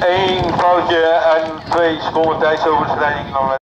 Eén foutje en twee seconden tijdsoverschrijding.